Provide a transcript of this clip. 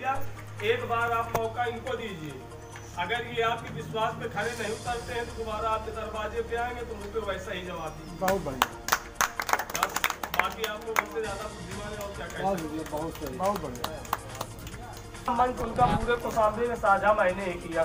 दिया एक बार आप मौका इनको दीजिए। अगर ये आपके विश्वास पे खड़े नहीं उतरते हैं तो दोबारा आपके दरवाजे पे आएँगे तो मुझे वैसा ही जवाब दीजिए। बहुत बढ़िया। बस बाकी आप लोग ज़्यादा बुद्धिमान है और क्या कह बहुत बहुत बढ़िया। मंच उनका पूरे कोसाम्बे में साझा मैंने ही किया